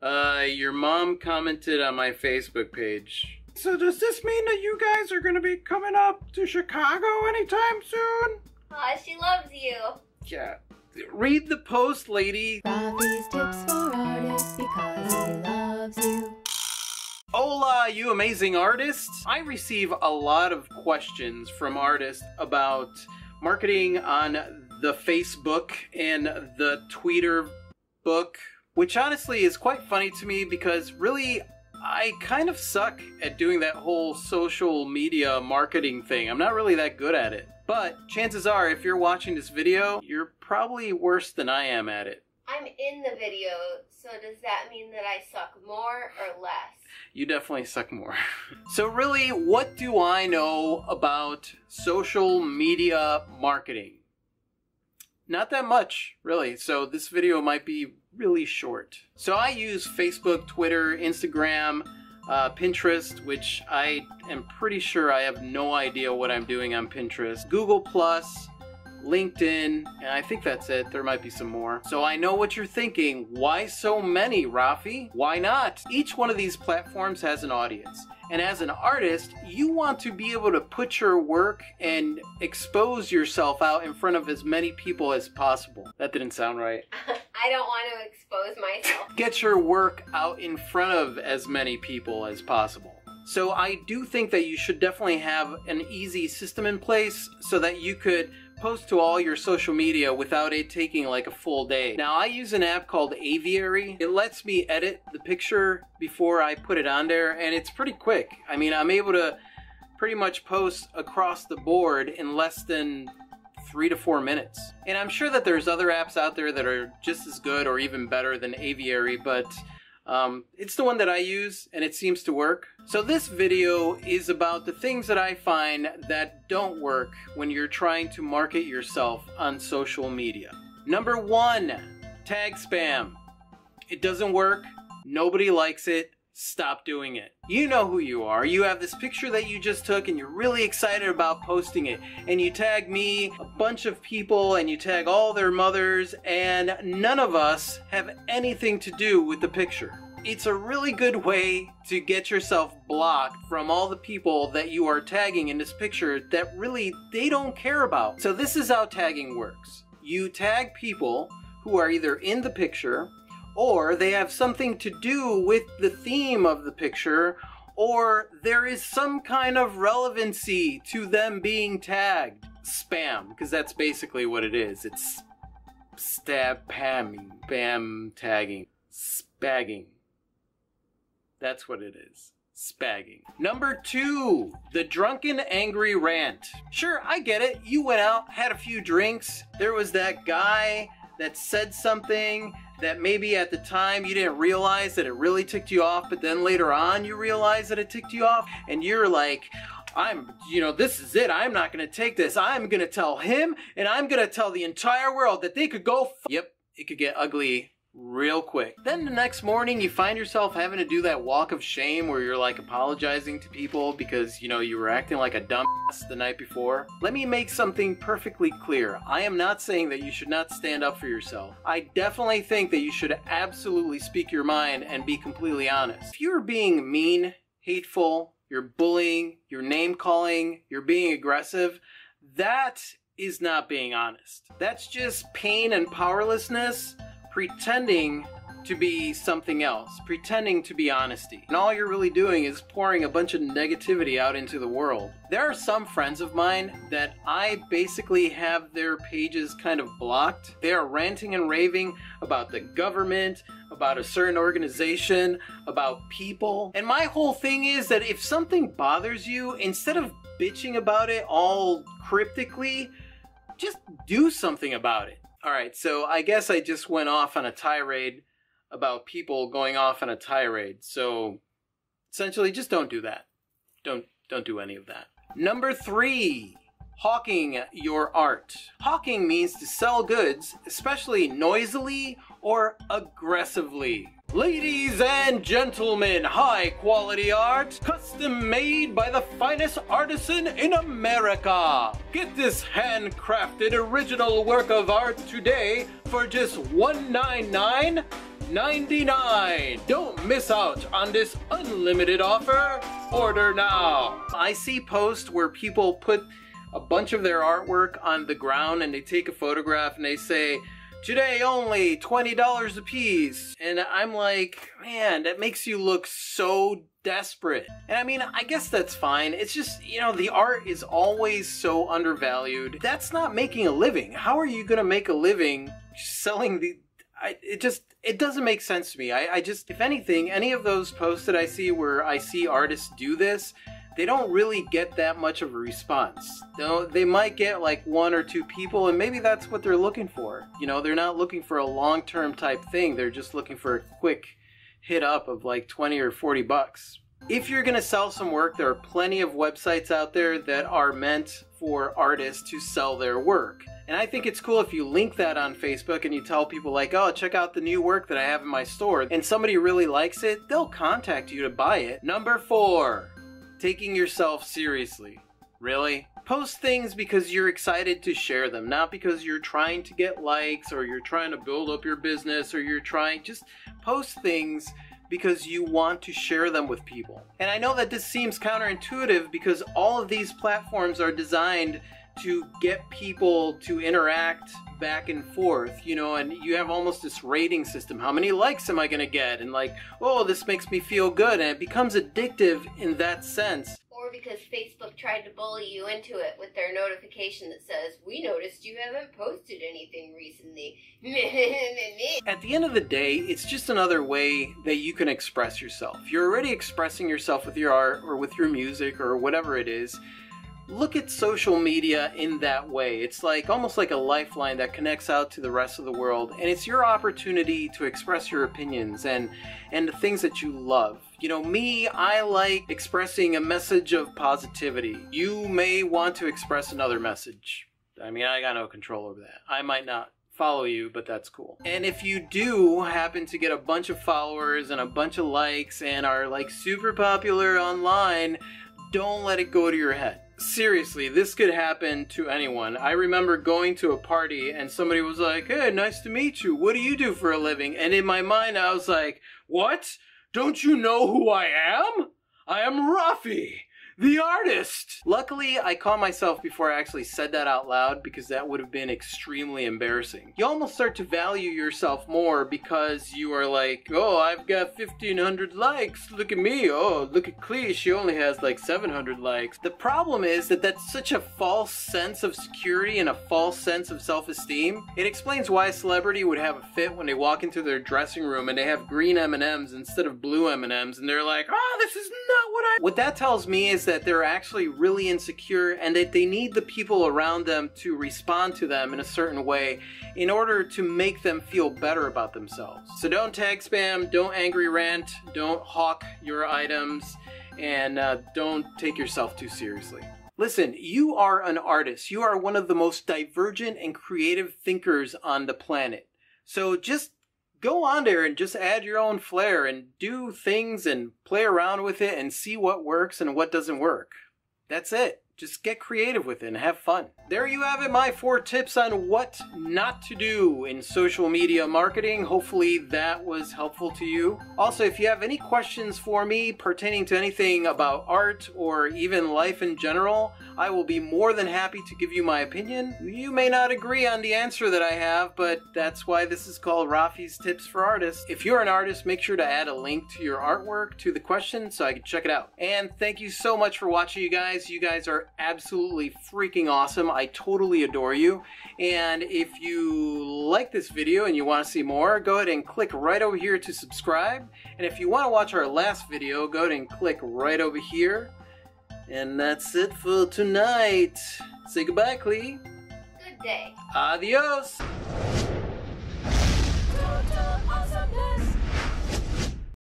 Uh, your mom commented on my Facebook page. So does this mean that you guys are gonna be coming up to Chicago anytime soon? Aw, she loves you. Yeah. Read the post, lady. Rafi's tips for artists because he loves you. Hola, you amazing artists! I receive a lot of questions from artists about marketing on the Facebook and the Twitter book, which honestly is quite funny to me because really I kind of suck at doing that whole social media marketing thing. I'm not really that good at it. But chances are, if you're watching this video, you're probably worse than I am at it. I'm in the video, so does that mean that I suck more or less? You definitely suck more. so really, what do I know about social media marketing? Not that much, really. So this video might be really short. So I use Facebook, Twitter, Instagram, uh, Pinterest, which I am pretty sure I have no idea what I'm doing on Pinterest, Google Plus, LinkedIn, and I think that's it. There might be some more. So I know what you're thinking. Why so many, Rafi? Why not? Each one of these platforms has an audience. And as an artist, you want to be able to put your work and expose yourself out in front of as many people as possible. That didn't sound right. I don't want to expose myself. Get your work out in front of as many people as possible. So I do think that you should definitely have an easy system in place so that you could post to all your social media without it taking like a full day. Now I use an app called Aviary. It lets me edit the picture before I put it on there and it's pretty quick. I mean, I'm able to pretty much post across the board in less than three to four minutes. And I'm sure that there's other apps out there that are just as good or even better than Aviary, but um, it's the one that I use and it seems to work. So this video is about the things that I find that don't work when you're trying to market yourself on social media. Number one, tag spam. It doesn't work. Nobody likes it. Stop doing it. You know who you are. You have this picture that you just took and you're really excited about posting it. And you tag me, a bunch of people, and you tag all their mothers, and none of us have anything to do with the picture. It's a really good way to get yourself blocked from all the people that you are tagging in this picture that really they don't care about. So this is how tagging works. You tag people who are either in the picture or they have something to do with the theme of the picture, or there is some kind of relevancy to them being tagged. Spam, because that's basically what it is. It's stab pamming, spam tagging, spagging. That's what it is. Spagging. Number two, the drunken angry rant. Sure, I get it. You went out, had a few drinks. There was that guy that said something that maybe at the time you didn't realize that it really ticked you off, but then later on you realize that it ticked you off, and you're like, I'm, you know, this is it. I'm not going to take this. I'm going to tell him, and I'm going to tell the entire world that they could go. Yep, it could get ugly real quick. Then the next morning, you find yourself having to do that walk of shame where you're like apologizing to people because, you know, you were acting like a dumbass the night before. Let me make something perfectly clear. I am not saying that you should not stand up for yourself. I definitely think that you should absolutely speak your mind and be completely honest. If you're being mean, hateful, you're bullying, you're name calling, you're being aggressive, that is not being honest. That's just pain and powerlessness pretending to be something else, pretending to be honesty. And all you're really doing is pouring a bunch of negativity out into the world. There are some friends of mine that I basically have their pages kind of blocked. They are ranting and raving about the government, about a certain organization, about people. And my whole thing is that if something bothers you, instead of bitching about it all cryptically, just do something about it. All right, so I guess I just went off on a tirade about people going off on a tirade. So essentially just don't do that. Don't don't do any of that. Number 3, hawking your art. Hawking means to sell goods, especially noisily or aggressively. Ladies and gentlemen, high quality art, custom made by the finest artisan in America. Get this handcrafted original work of art today for just $199 $9.99. Don't miss out on this unlimited offer. Order now. I see posts where people put a bunch of their artwork on the ground and they take a photograph and they say, Today only $20 a piece. And I'm like, man, that makes you look so desperate. And I mean, I guess that's fine. It's just, you know, the art is always so undervalued. That's not making a living. How are you going to make a living selling the. I, it just it doesn't make sense to me. I, I just if anything, any of those posts that I see where I see artists do this, they don't really get that much of a response. They, they might get like one or two people, and maybe that's what they're looking for. You know, they're not looking for a long term type thing, they're just looking for a quick hit up of like 20 or 40 bucks. If you're gonna sell some work, there are plenty of websites out there that are meant for artists to sell their work. And I think it's cool if you link that on Facebook and you tell people, like, oh, check out the new work that I have in my store, and somebody really likes it, they'll contact you to buy it. Number four, taking yourself seriously. Really? Post things because you're excited to share them, not because you're trying to get likes or you're trying to build up your business or you're trying. Just post things because you want to share them with people. And I know that this seems counterintuitive because all of these platforms are designed to get people to interact back and forth, you know, and you have almost this rating system. How many likes am I going to get? And like, oh, this makes me feel good. And it becomes addictive in that sense. Or because Facebook tried to bully you into it with their notification that says, We noticed you haven't posted anything recently. At the end of the day, it's just another way that you can express yourself. You're already expressing yourself with your art or with your music or whatever it is look at social media in that way. It's like almost like a lifeline that connects out to the rest of the world, and it's your opportunity to express your opinions and and the things that you love. You know, me, I like expressing a message of positivity. You may want to express another message. I mean, I got no control over that. I might not follow you, but that's cool. And if you do happen to get a bunch of followers and a bunch of likes and are like super popular online, don't let it go to your head seriously, this could happen to anyone. I remember going to a party and somebody was like, Hey, nice to meet you. What do you do for a living? And in my mind, I was like, What? Don't you know who I am? I am Rafi the artist. Luckily, I caught myself before I actually said that out loud because that would have been extremely embarrassing. You almost start to value yourself more because you are like, oh, I've got 1500 likes. Look at me. Oh, look at Klee. She only has like 700 likes. The problem is that that's such a false sense of security and a false sense of self-esteem. It explains why a celebrity would have a fit when they walk into their dressing room and they have green M&Ms instead of blue M&Ms and they're like, oh, this is not what I... What that tells me is that they're actually really insecure and that they need the people around them to respond to them in a certain way in order to make them feel better about themselves. So don't tag spam, don't angry rant, don't hawk your items, and uh, don't take yourself too seriously. Listen, you are an artist. You are one of the most divergent and creative thinkers on the planet. So just go on there and just add your own flair and do things and play around with it and see what works and what doesn't work. That's it. Just get creative with it and have fun. There you have it, my four tips on what not to do in social media marketing. Hopefully that was helpful to you. Also, if you have any questions for me pertaining to anything about art or even life in general, I will be more than happy to give you my opinion. You may not agree on the answer that I have, but that's why this is called Rafi's Tips for Artists. If you're an artist, make sure to add a link to your artwork to the question so I can check it out. And thank you so much for watching, you guys. You guys are absolutely freaking awesome. I totally adore you. And if you like this video and you want to see more, go ahead and click right over here to subscribe. And if you want to watch our last video, go ahead and click right over here. And that's it for tonight. Say goodbye, Klee. Good day. Adios.